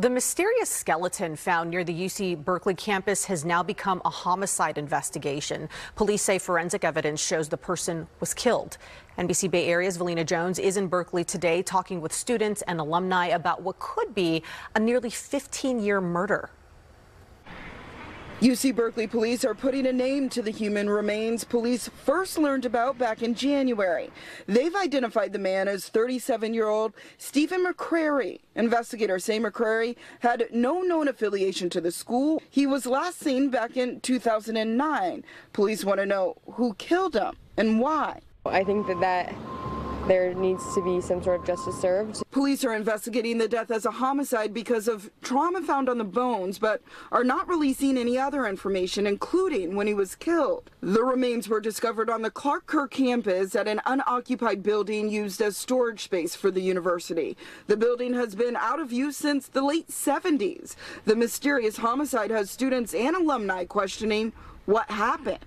The mysterious skeleton found near the UC Berkeley campus has now become a homicide investigation. Police say forensic evidence shows the person was killed. NBC Bay Area's Velena Jones is in Berkeley today talking with students and alumni about what could be a nearly 15 year murder. UC Berkeley police are putting a name to the human remains police first learned about back in January. They've identified the man as 37 year old Stephen McCrary. Investigators say McCrary had no known affiliation to the school. He was last seen back in 2009. Police want to know who killed him and why. I think that that there needs to be some sort of justice served. Police are investigating the death as a homicide because of trauma found on the bones, but are not releasing any other information, including when he was killed. The remains were discovered on the Clark Kerr campus at an unoccupied building used as storage space for the university. The building has been out of use since the late 70s. The mysterious homicide has students and alumni questioning what happened.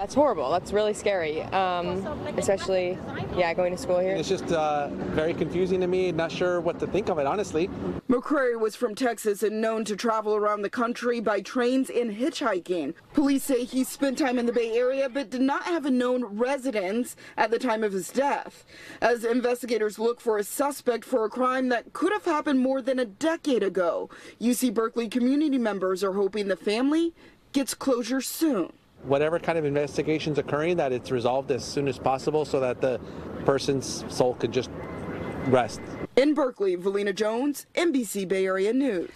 That's horrible. That's really scary, um, especially, yeah, going to school here. It's just uh, very confusing to me. Not sure what to think of it, honestly. McCrary was from Texas and known to travel around the country by trains and hitchhiking. Police say he spent time in the Bay Area but did not have a known residence at the time of his death. As investigators look for a suspect for a crime that could have happened more than a decade ago, UC Berkeley community members are hoping the family gets closure soon whatever kind of investigation's occurring, that it's resolved as soon as possible so that the person's soul could just rest. In Berkeley, Velena Jones, NBC Bay Area News.